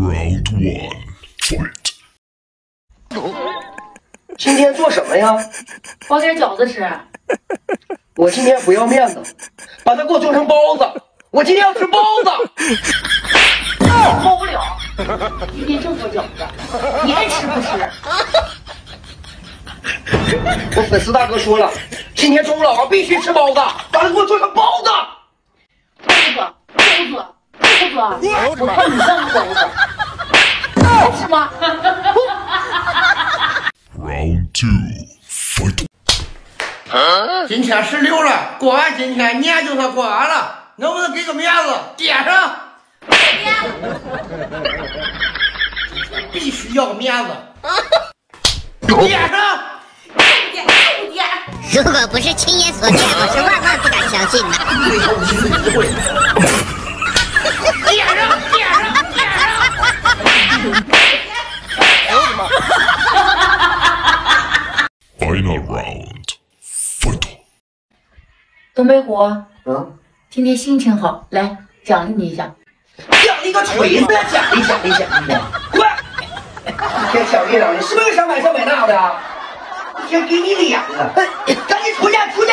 Round one, fight. 今天做什么呀？包点饺子吃。我今天不要面子，把它给我做成包子。我今天要吃包子。包不了，今天就做饺子，你爱吃不吃？我粉丝大哥说了，今天中午老王必须吃包子，把它给我做成包子。包子，包子，包子，我看你像个包子，好吃吗？Round two, fight. 今天十六了，过完今天年就算过完了，能不能给个面子？点上，必须要个面子，点上。如果不是亲眼所见，我是万万不敢相信的。最后一次机会，点上，点上，点上！哎呦我的妈！Final round, fight. 东北虎，嗯，今天心情好，来奖励你一下。奖励个锤子呀！奖励奖励奖励的，滚！一天奖励奖励，是不是想买这买那的？一天给你脸了，赶紧出去出去！